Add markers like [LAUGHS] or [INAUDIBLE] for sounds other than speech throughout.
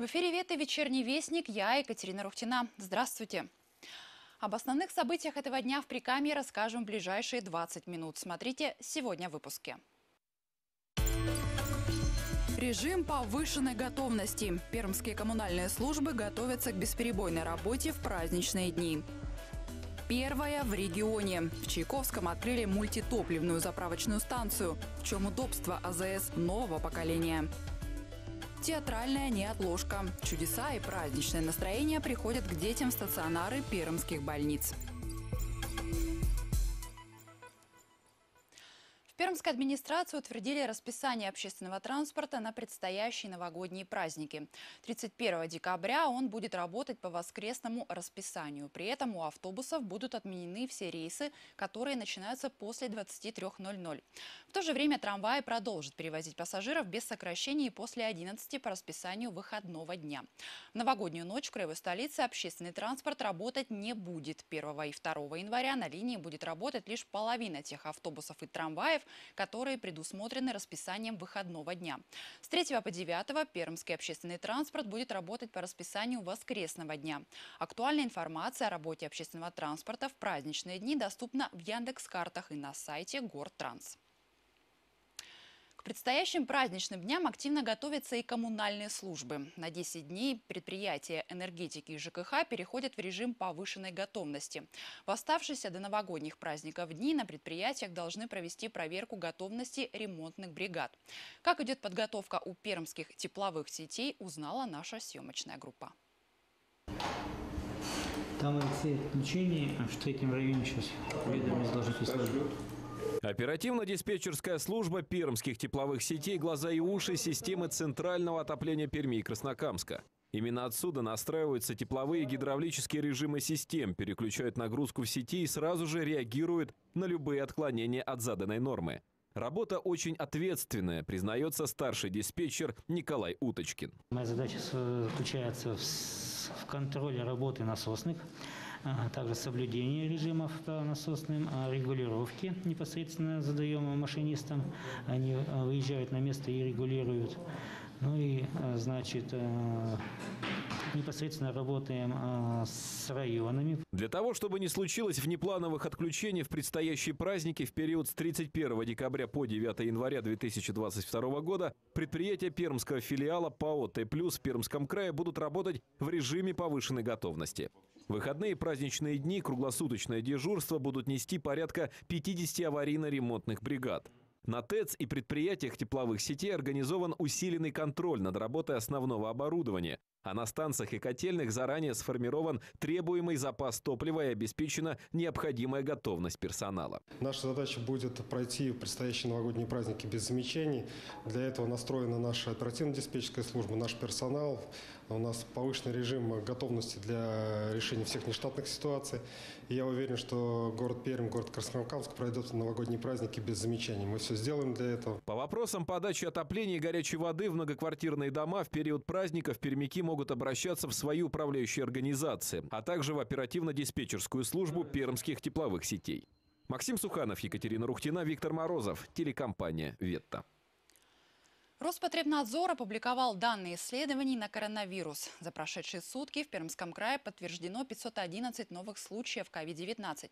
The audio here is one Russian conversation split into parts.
В эфире «Вет» и «Вечерний вестник». Я Екатерина Рухтина. Здравствуйте. Об основных событиях этого дня в Прикамье расскажем в ближайшие 20 минут. Смотрите сегодня в выпуске. Режим повышенной готовности. Пермские коммунальные службы готовятся к бесперебойной работе в праздничные дни. Первая в регионе. В Чайковском открыли мультитопливную заправочную станцию. В чем удобство АЗС нового поколения. Театральная неотложка. Чудеса и праздничное настроение приходят к детям в стационары пермских больниц. Пермская администрация утвердили расписание общественного транспорта на предстоящие новогодние праздники. 31 декабря он будет работать по воскресному расписанию. При этом у автобусов будут отменены все рейсы, которые начинаются после 23.00. В то же время трамваи продолжат перевозить пассажиров без сокращений после 11 по расписанию выходного дня. В новогоднюю ночь в краевой столице общественный транспорт работать не будет. 1 и 2 января на линии будет работать лишь половина тех автобусов и трамваев, которые предусмотрены расписанием выходного дня. С 3 по 9 пермский общественный транспорт будет работать по расписанию воскресного дня. Актуальная информация о работе общественного транспорта в праздничные дни доступна в Яндекс.Картах и на сайте Гортранс. К предстоящим праздничным дням активно готовятся и коммунальные службы. На 10 дней предприятия энергетики и ЖКХ переходят в режим повышенной готовности. В оставшиеся до новогодних праздников дни на предприятиях должны провести проверку готовности ремонтных бригад. Как идет подготовка у пермских тепловых сетей, узнала наша съемочная группа. Там Алексей отключение, а в третьем районе сейчас ведомость должны прислать. Оперативно-диспетчерская служба пермских тепловых сетей «Глаза и уши» системы центрального отопления Перми и Краснокамска. Именно отсюда настраиваются тепловые гидравлические режимы систем, переключают нагрузку в сети и сразу же реагируют на любые отклонения от заданной нормы. Работа очень ответственная, признается старший диспетчер Николай Уточкин. Моя задача заключается в контроле работы насосных, также соблюдение режимов по насосным а регулировки непосредственно задаем машинистам. Они а, выезжают на место и регулируют. Ну и, значит, непосредственно работаем с районами. Для того, чтобы не случилось внеплановых отключений в предстоящие праздники в период с 31 декабря по 9 января 2022 года, предприятия пермского филиала ПАО «Т+» в Пермском крае будут работать в режиме повышенной готовности. Выходные праздничные дни круглосуточное дежурство будут нести порядка 50 аварийно-ремонтных бригад. На ТЭЦ и предприятиях тепловых сетей организован усиленный контроль над работой основного оборудования, а на станциях и котельных заранее сформирован требуемый запас топлива и обеспечена необходимая готовность персонала. Наша задача будет пройти предстоящие новогодние праздники без замечаний. Для этого настроена наша оперативно-диспетчерская служба, наш персонал. У нас повышенный режим готовности для решения всех нештатных ситуаций. И я уверен, что город Пермь, город Краснокамск пройдет новогодние праздники без замечаний. Мы все сделаем для этого. По вопросам подачи отопления и горячей воды в многоквартирные дома в период праздников пермяки могут обращаться в свои управляющие организации, а также в оперативно-диспетчерскую службу пермских тепловых сетей. Максим Суханов, Екатерина Рухтина, Виктор Морозов, телекомпания «Ветта». Роспотребнадзор опубликовал данные исследований на коронавирус. За прошедшие сутки в Пермском крае подтверждено 511 новых случаев COVID-19.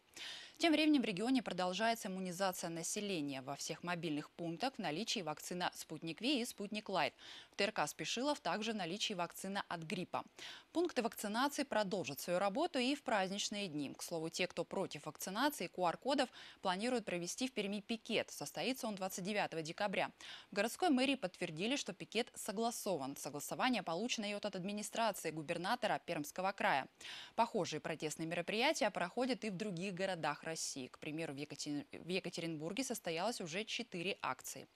Тем временем в регионе продолжается иммунизация населения. Во всех мобильных пунктах в наличии вакцина «Спутник Ви» и «Спутник Лайт». ТРК Спешилов также в наличии вакцина от гриппа. Пункты вакцинации продолжат свою работу и в праздничные дни. К слову, те, кто против вакцинации QR-кодов, планируют провести в Перми пикет. Состоится он 29 декабря. В городской мэрии подтвердили, что пикет согласован. Согласование получено и от администрации губернатора Пермского края. Похожие протестные мероприятия проходят и в других городах России. К примеру, в, Екатер... в Екатеринбурге состоялось уже четыре акции.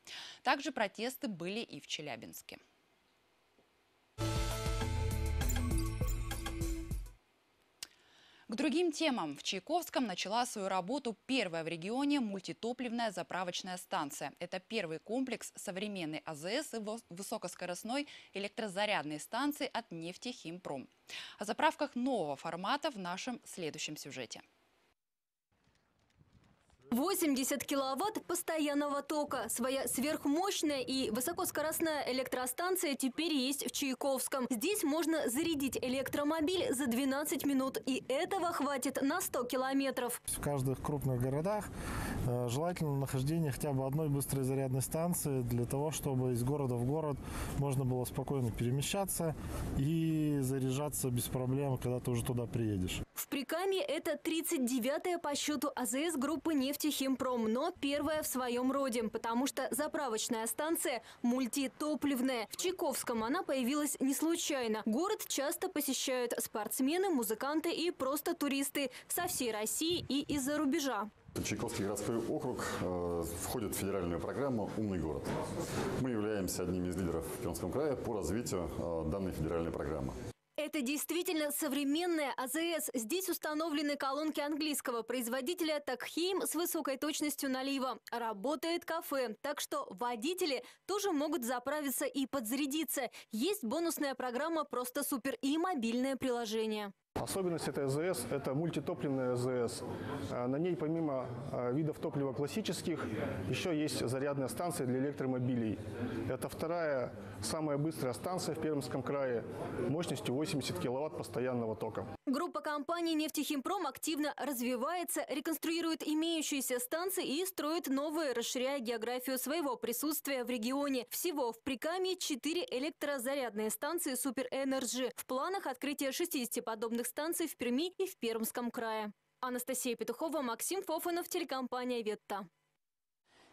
Также протесты были и в Челябинске. К другим темам. В Чайковском начала свою работу первая в регионе мультитопливная заправочная станция. Это первый комплекс современной АЗС и высокоскоростной электрозарядной станции от нефтехимпром. О заправках нового формата в нашем следующем сюжете. 80 киловатт постоянного тока. Своя сверхмощная и высокоскоростная электростанция теперь есть в Чайковском. Здесь можно зарядить электромобиль за 12 минут. И этого хватит на 100 километров. В каждых крупных городах э, желательно нахождение хотя бы одной быстрой зарядной станции для того, чтобы из города в город можно было спокойно перемещаться и заряжаться без проблем, когда ты уже туда приедешь. В Прикамье это 39-я по счету АЗС группы «Нефтехимпром», но первая в своем роде, потому что заправочная станция мультитопливная. В Чайковском она появилась не случайно. Город часто посещают спортсмены, музыканты и просто туристы со всей России и из-за рубежа. Чайковский городской округ э, входит в федеральную программу «Умный город». Мы являемся одним из лидеров в Пермском крае по развитию э, данной федеральной программы. Это действительно современная АЗС. Здесь установлены колонки английского производителя Такхейм с высокой точностью налива. Работает кафе, так что водители тоже могут заправиться и подзарядиться. Есть бонусная программа «Просто супер» и мобильное приложение. Особенность этой АЗС – это мультитопливная АЗС. А, На ней помимо а, видов топлива классических, еще есть зарядная станция для электромобилей. Это вторая, самая быстрая станция в Пермском крае мощностью 80 киловатт постоянного тока. Группа компаний «Нефтехимпром» активно развивается, реконструирует имеющиеся станции и строит новые, расширяя географию своего присутствия в регионе. Всего в Прикамье 4 электрозарядные станции «Super Energy». В планах открытие 60 подобных станций в Перми и в Пермском крае. Анастасия Петухова, Максим Фофанов, телекомпания «Ветта».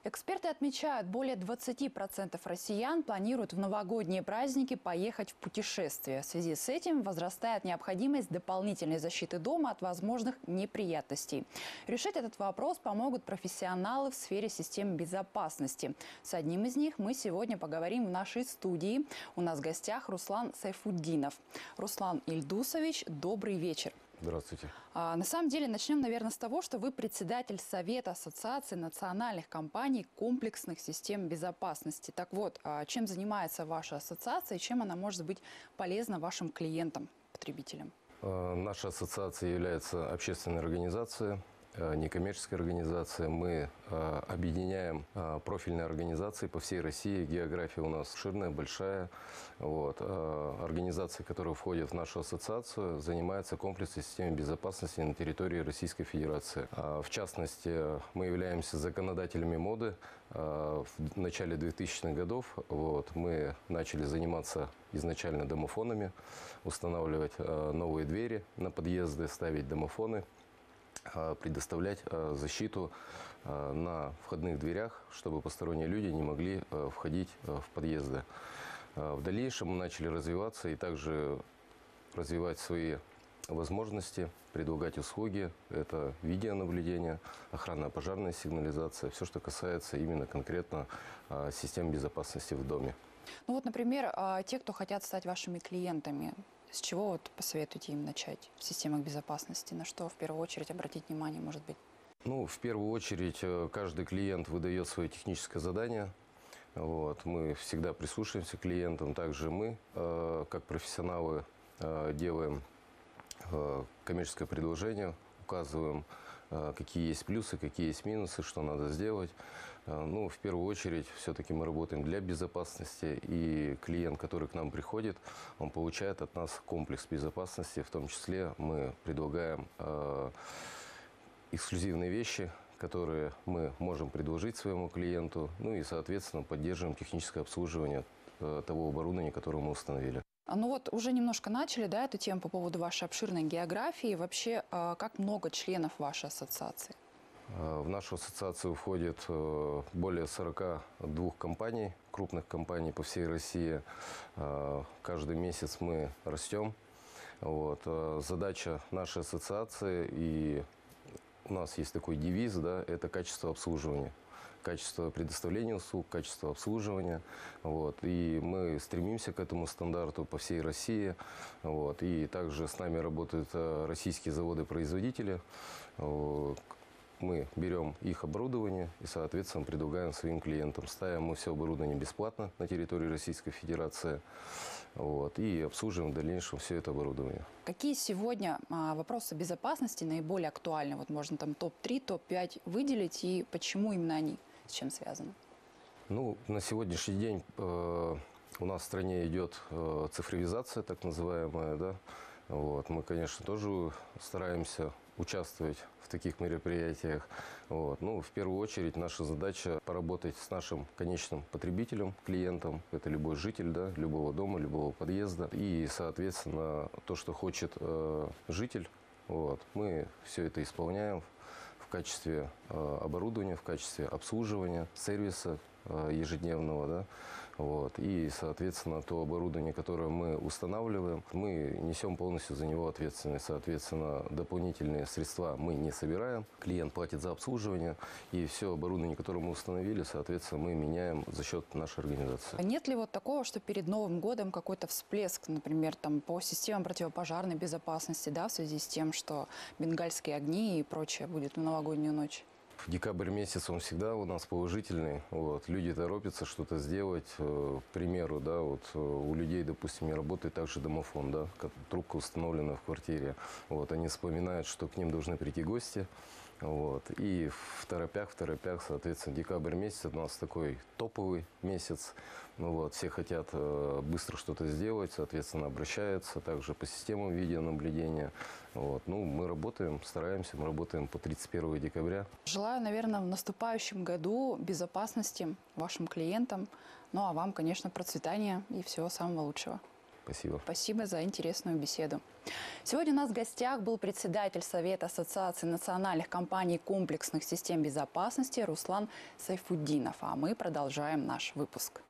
Эксперты отмечают, более 20% россиян планируют в новогодние праздники поехать в путешествие. В связи с этим возрастает необходимость дополнительной защиты дома от возможных неприятностей. Решить этот вопрос помогут профессионалы в сфере систем безопасности. С одним из них мы сегодня поговорим в нашей студии. У нас в гостях Руслан Сайфуддинов. Руслан Ильдусович, добрый вечер. Здравствуйте. А, на самом деле, начнем, наверное, с того, что вы председатель Совета Ассоциации национальных компаний комплексных систем безопасности. Так вот, а, чем занимается ваша ассоциация и чем она может быть полезна вашим клиентам, потребителям? Э, Наша ассоциация является общественной организацией, э, некоммерческой организацией. Мы э, объединяем э, профильные организации по всей России. География у нас ширная, большая. Вот. Организации, которые входят в нашу ассоциацию, занимаются комплексной системой безопасности на территории Российской Федерации. В частности, мы являемся законодателями моды. В начале 2000-х годов вот, мы начали заниматься изначально домофонами, устанавливать новые двери на подъезды, ставить домофоны предоставлять э, защиту э, на входных дверях, чтобы посторонние люди не могли э, входить э, в подъезды. Э, В дальнейшем мы начали развиваться и также развивать свои возможности, предлагать услуги. Это видеонаблюдение, охранная пожарная сигнализация, все, что касается именно конкретно э, систем безопасности в доме. Ну вот, например, а, те, кто хотят стать вашими клиентами, с чего вот посоветуете им начать в системах безопасности? На что в первую очередь обратить внимание, может быть? Ну, в первую очередь, э, каждый клиент выдает свое техническое задание. Вот. Мы всегда прислушиваемся к клиентам. Также мы, э, как профессионалы, э, делаем коммерческое предложение, указываем, какие есть плюсы, какие есть минусы, что надо сделать. Э, Ну, в первую очередь, все-таки мы работаем для безопасности, и клиент, который к нам приходит, он получает от нас комплекс безопасности, в том числе мы предлагаем э, эксклюзивные вещи, которые мы можем предложить своему клиенту, ну и, соответственно, поддерживаем техническое обслуживание э, того оборудования, которое мы установили. А, Ну вот уже немножко начали, да, эту тему по поводу вашей обширной географии. Вообще, а, как много членов вашей ассоциации? Э, В нашу ассоциацию входит э, более 42 компаний, крупных компаний по всей России. Каждый месяц мы растем. Вот. Задача нашей ассоциации, и у нас есть такой девиз, да, это качество обслуживания. Качество предоставления услуг, качество обслуживания. Вот. И мы стремимся к этому стандарту по всей России. Вот. И также с нами работают э, российские заводы-производители, э, мы берем их оборудование и, соответственно, предлагаем своим клиентам. Ставим мы все оборудование бесплатно на территории Российской Федерации вот, и обслуживаем в дальнейшем все это оборудование. Какие сегодня а, вопросы безопасности наиболее актуальны? Вот можно там топ-3, топ-5 выделить, и почему именно они, с чем связаны? Ну, на сегодняшний день э, у нас в стране идет э, цифровизация, так называемая, да. Вот. Мы, конечно, тоже стараемся участвовать в таких мероприятиях. Вот. Ну, в первую очередь наша задача поработать с нашим конечным потребителем, клиентом. Это любой житель да, любого дома, любого подъезда. И, соответственно, то, что хочет э, житель, вот, мы все это исполняем в качестве э, оборудования, в качестве обслуживания, сервиса ежедневного. Да. Вот. И, соответственно, то оборудование, которое мы устанавливаем, мы несем полностью за него ответственность. Соответственно, дополнительные средства мы не собираем. Клиент платит за обслуживание. И все оборудование, которое мы установили, соответственно, мы меняем за счет нашей организации. А нет ли вот такого, что перед Новым годом какой-то всплеск, например, там, по системам противопожарной безопасности, да, в связи с тем, что бенгальские огни и прочее будет в новогоднюю ночь? Декабрь месяц, он всегда у нас положительный. Вот. Люди торопятся что-то сделать. Э, к примеру, да, вот э, у людей, допустим, не работает также домофон, да, как трубка установлена в квартире. Вот. Они вспоминают, что к ним должны прийти гости. Вот. И в торопях, в торопях, соответственно, декабрь месяц у нас такой топовый месяц. Ну вот, все хотят э, быстро что-то сделать, соответственно, обращаются также по системам видеонаблюдения. Вот. Ну, мы работаем, стараемся, мы работаем по 31 декабря. Желаю, наверное, в наступающем году безопасности вашим клиентам, ну а вам, конечно, процветания и всего самого лучшего. Спасибо. Спасибо за интересную беседу. Сегодня у нас в гостях был председатель Совета Ассоциации национальных компаний комплексных систем безопасности Руслан Сайфуддинов. А мы продолжаем наш выпуск.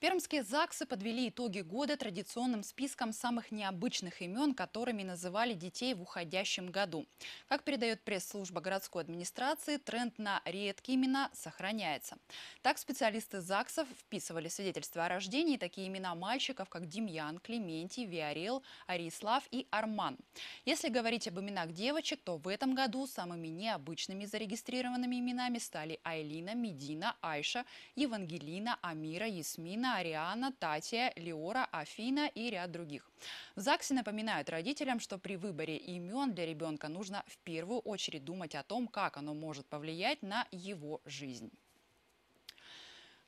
Пермские ЗАГСы подвели итоги года традиционным списком самых необычных имен, которыми называли детей в уходящем году. Как передает пресс-служба городской администрации, тренд на редкие имена сохраняется. Так специалисты ЗАГСов вписывали свидетельства о рождении такие имена мальчиков, как Демьян, Клементий, Виарел, Арислав и Арман. Если говорить об именах девочек, то в этом году самыми необычными зарегистрированными именами стали Айлина, Медина, Айша, Евангелина, Амира, Ясмина, Ариана, Татья, Леора, Афина и ряд других. В ЗАГСе напоминают родителям, что при выборе имен для ребенка нужно в первую очередь думать о том, как оно может повлиять на его жизнь.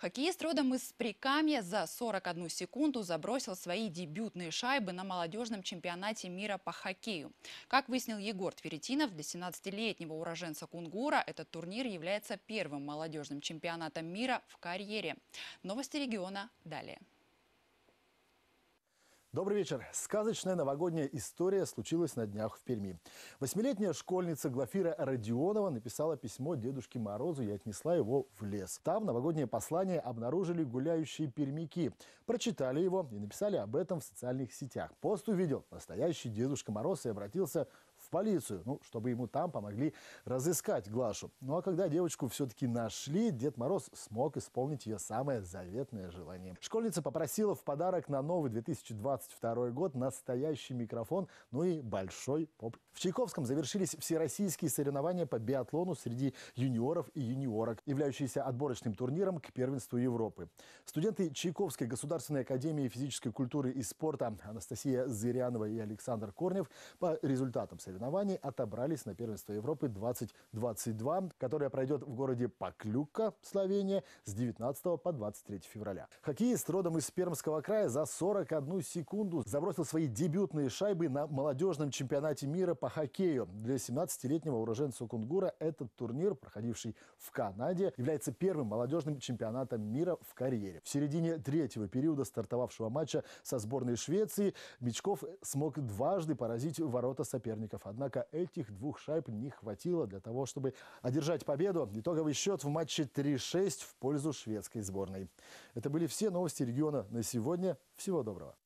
Хоккеист родом из Прикамья за 41 секунду забросил свои дебютные шайбы на молодежном чемпионате мира по хоккею. Как выяснил Егор Тверетинов, для 17-летнего уроженца Кунгура этот турнир является первым молодежным чемпионатом мира в карьере. Новости региона далее. Добрый вечер. Сказочная новогодняя история случилась на днях в Перми. Восьмилетняя школьница Глафира Родионова написала письмо Дедушке Морозу и отнесла его в лес. Там новогоднее послание обнаружили гуляющие пермяки. Прочитали его и написали об этом в социальных сетях. Пост увидел настоящий Дедушка Мороз и обратился полицию, ну, чтобы ему там помогли разыскать Глашу. Ну а когда девочку все-таки нашли, Дед Мороз смог исполнить ее самое заветное желание. Школьница попросила в подарок на новый 2022 год настоящий микрофон, ну и большой поп. В Чайковском завершились всероссийские соревнования по биатлону среди юниоров и юниорок, являющиеся отборочным турниром к первенству Европы. Студенты Чайковской государственной академии физической культуры и спорта Анастасия Зырянова и Александр Корнев по результатам соревнований отобрались на первенство Европы 2022, которое пройдет в городе Поклюка, Словения, с 19 по 23 февраля. Хоккеист родом из Пермского края за 41 секунду забросил свои дебютные шайбы на молодежном чемпионате мира по хоккею. Для 17-летнего уроженца Кунгура этот турнир, проходивший в Канаде, является первым молодежным чемпионатом мира в карьере. В середине третьего периода стартовавшего матча со сборной Швеции Мечков смог дважды поразить ворота соперников. Однако этих двух шайб не хватило для того, чтобы одержать победу. Итоговый счет в матче 3-6 в пользу шведской сборной. Это были все новости региона на сегодня. Всего доброго.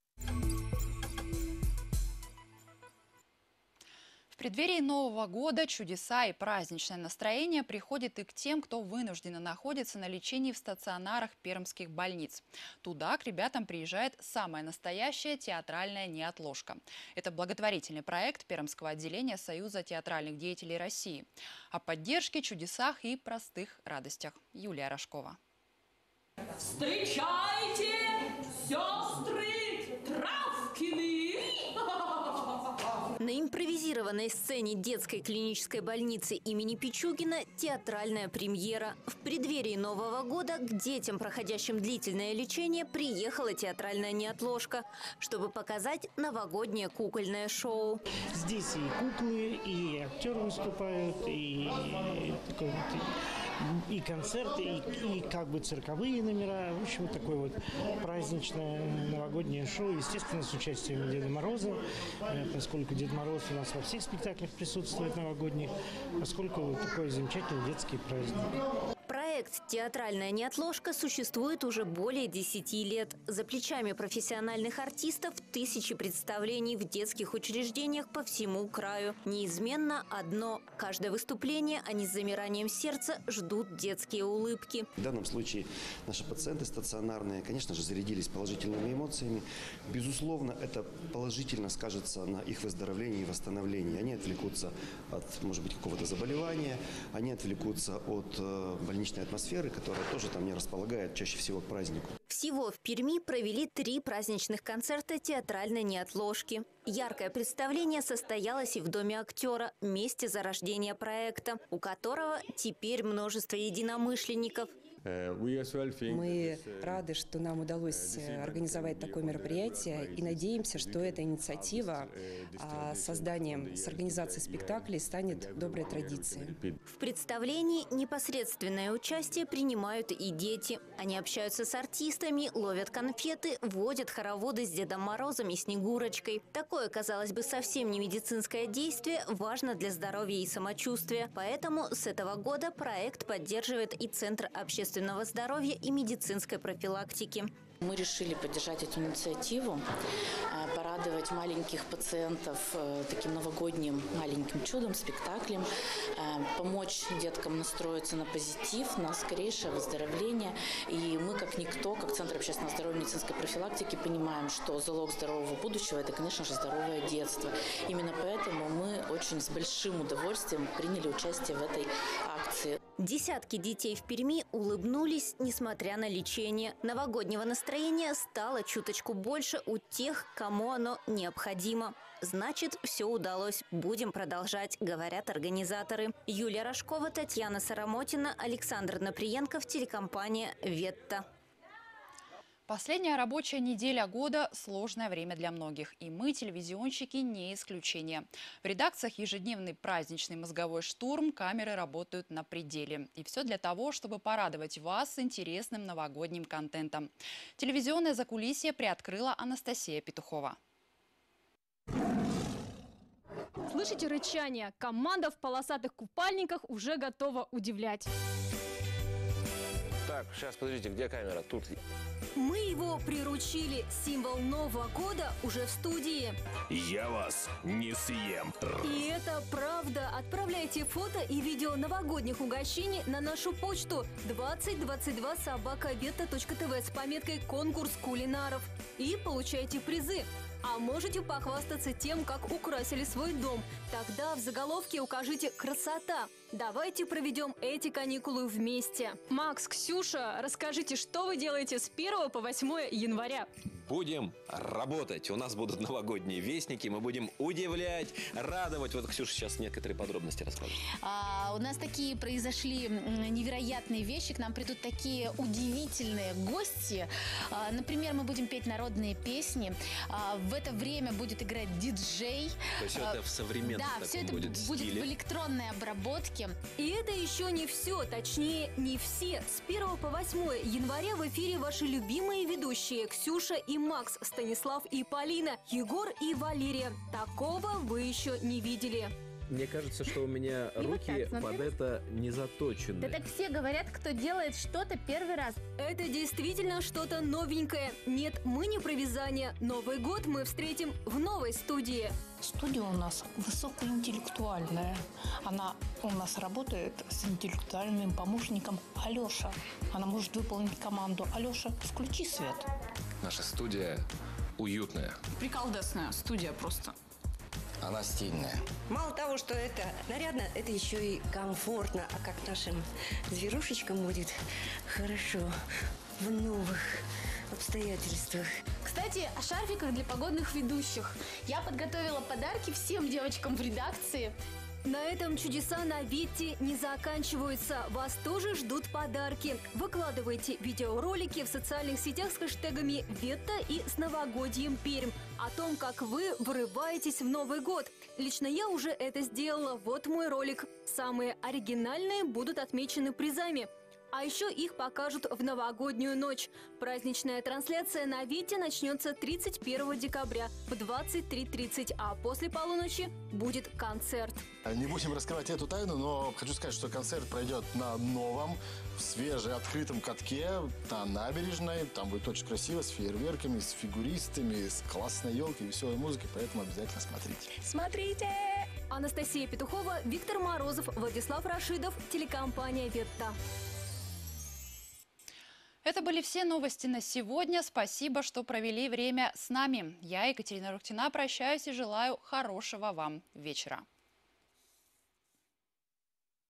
Преддверии Нового года чудеса и праздничное настроение приходит и к тем, кто вынужденно находится на лечении в стационарах пермских больниц. Туда к ребятам приезжает самая настоящая театральная неотложка. Это благотворительный проект Пермского отделения Союза театральных деятелей России. О поддержке, чудесах и простых радостях. Юлия Рожкова. Встречайте, сестры Травкины! На импровизированной сцене детской клинической больницы имени Пичугина театральная премьера. В преддверии Нового года к детям, проходящим длительное лечение, приехала театральная неотложка, чтобы показать новогоднее кукольное шоу. Здесь и куклы, и актеры выступают, и, такой вот, и концерты, и, и как бы цирковые номера. В общем, такое вот праздничное новогоднее шоу, естественно, с участием Деда Мороза, э, поскольку Дед Мороз у нас во всех спектаклях присутствует новогодних, поскольку такой замечательный детский праздник. Проект «Театральная неотложка» существует уже более 10 лет. За плечами профессиональных артистов тысячи представлений в детских учреждениях по всему краю. Неизменно одно – каждое выступление они с замиранием сердца ждут детские улыбки. В данном случае наши пациенты стационарные, конечно же, зарядились положительными эмоциями. Безусловно, это положительно скажется на их выздоровлении и восстановлении. Они отвлекутся от, может быть, какого-то заболевания, они отвлекутся от э, больничной атмосферы, которая тоже там не располагает чаще всего к празднику. Всего в Перми провели три праздничных концерта театральной неотложки. Яркое представление состоялось и в Доме актера, месте зарождения проекта, у которого теперь множество единомышленников. Мы рады, что нам удалось э, организовать такое мероприятие и надеемся, что эта инициатива а, созданием с организацией спектаклей станет доброй традицией. В представлении непосредственное участие принимают и дети. Они общаются с артистами, ловят конфеты, водят хороводы с Дедом Морозом и Снегурочкой. Такое, казалось бы, совсем не медицинское действие, важно для здоровья и самочувствия. Поэтому с этого года проект поддерживает и Центр общественного общественного здоровья и медицинской профилактики. Мы решили поддержать эту инициативу, порадовать маленьких пациентов э, таким новогодним маленьким чудом, спектаклем, э, помочь деткам настроиться на позитив, на скорейшее выздоровление. И мы, как никто, как Центр общественного здоровья и медицинской профилактики, понимаем, что залог здорового будущего – это, конечно же, здоровое детство. Именно поэтому мы очень с большим удовольствием приняли участие в этой акции. Десятки детей в Перми улыбнулись, несмотря на лечение. Новогоднего настроения стало чуточку больше у тех, кому оно необходимо. Значит, все удалось. Будем продолжать, говорят организаторы. Юлия Рожкова, Татьяна Сарамотина, Александр Наприенков, телекомпания «Ветта». Последняя рабочая неделя года – сложное время для многих. И мы, телевизионщики, не исключение. В редакциях ежедневный праздничный мозговой штурм, камеры работают на пределе. И все для того, чтобы порадовать вас интересным новогодним контентом. Телевизионное закулисье приоткрыла Анастасия Петухова. Слышите рычание? Команда в полосатых купальниках уже готова удивлять. Так, сейчас, подождите, где камера? Тут. Мы его приручили. Символ Нового года уже в студии. Я вас не съем. И это правда. Отправляйте фото и видео новогодних угощений на нашу почту 2022 собакавета.тв с пометкой «Конкурс кулинаров». И получайте призы. А можете похвастаться тем, как украсили свой дом. Тогда в заголовке укажите «Красота». Давайте проведем эти каникулы вместе. Макс, Ксюша, расскажите, что вы делаете с 1 по 8 января? Будем работать. У нас будут [LAUGHS] новогодние вестники. Мы будем удивлять, радовать. Вот Ксюша сейчас некоторые подробности расскажет. А, у нас такие произошли невероятные вещи. К нам придут такие удивительные гости. А, например, мы будем петь народные песни. А, в это время будет играть диджей. То есть это в современном Да, все это будет, будет стиле. в электронной обработке. И это еще не все, точнее, не все. С 1 по 8 января в эфире ваши любимые ведущие Ксюша и Макс, Станислав и Полина, Егор и Валерия. Такого вы еще не видели. Мне кажется, что у меня И вот руки так, под это не заточены. Да так все говорят, кто делает что-то первый раз. Это действительно что-то новенькое. Нет, мы не про вязание. Новый год мы встретим в новой студии. Студия у нас высокоинтеллектуальная. Она у нас работает с интеллектуальным помощником Алеша. Она может выполнить команду «Алеша, включи свет». Наша студия уютная. Приколдесная студия просто. Она стильная. Мало того, что это нарядно, это еще и комфортно. А как нашим зверушечкам будет хорошо в новых обстоятельствах. Кстати, о шарфиках для погодных ведущих. Я подготовила подарки всем девочкам в редакции. На этом чудеса на Витте не заканчиваются. Вас тоже ждут подарки. Выкладывайте видеоролики в социальных сетях с хэштегами «Ветта» и «С новогодьем Пермь» о том, как вы врываетесь в Новый год. Лично я уже это сделала. Вот мой ролик. Самые оригинальные будут отмечены призами. А еще их покажут в новогоднюю ночь. Праздничная трансляция на Вите начнется 31 декабря в 23.30, а после полуночи будет концерт. Не будем раскрывать эту тайну, но хочу сказать, что концерт пройдет на новом, в свеже открытом катке на набережной. Там будет очень красиво, с фейерверками, с фигуристами, с классной елкой, веселой музыкой, поэтому обязательно смотрите. Смотрите! Анастасия Петухова, Виктор Морозов, Владислав Рашидов, телекомпания «Ветта». Это были все новости на сегодня. Спасибо, что провели время с нами. Я, Екатерина Рухтина, прощаюсь и желаю хорошего вам вечера.